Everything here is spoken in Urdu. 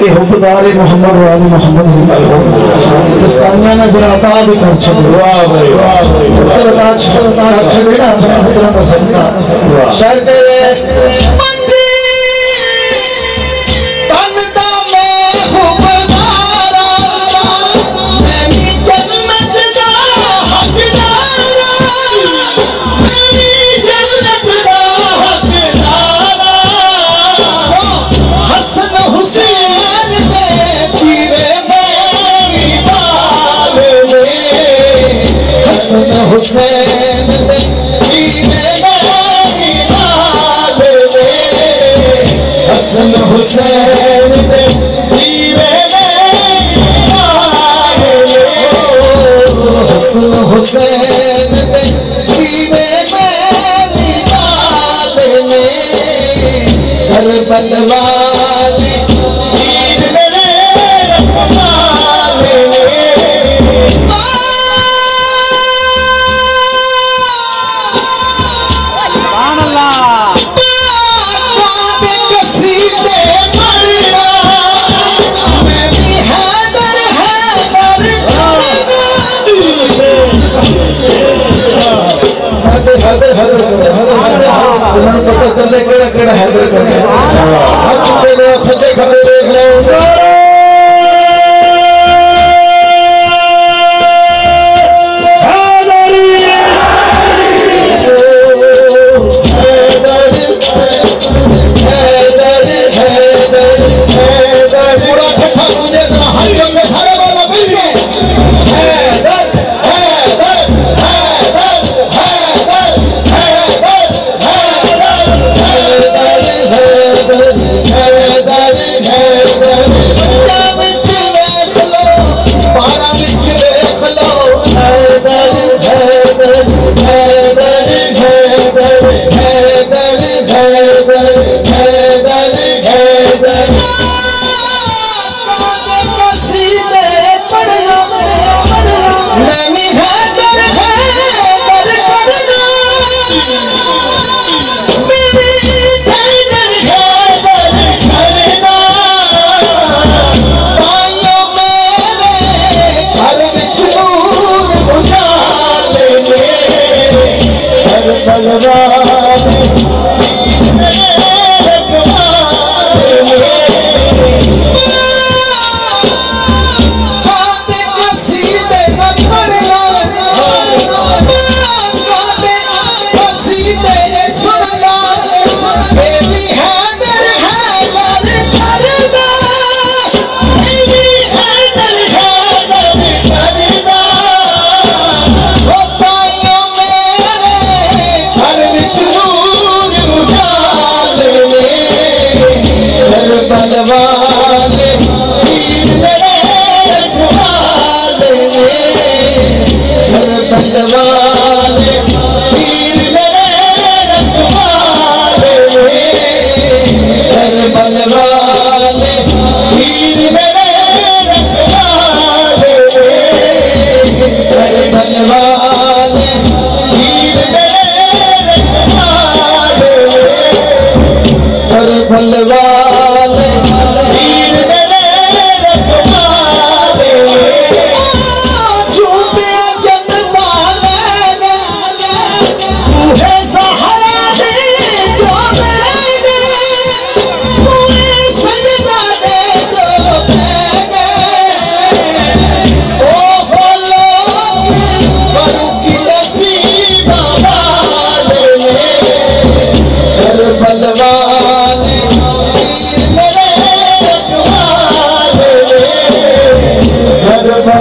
اے حبدار محمد و آل محمد سانیاں نے براتا بھی کر چھڑے پترہ تا چھڑے پترہ تا چھڑے شہر کے لیے outros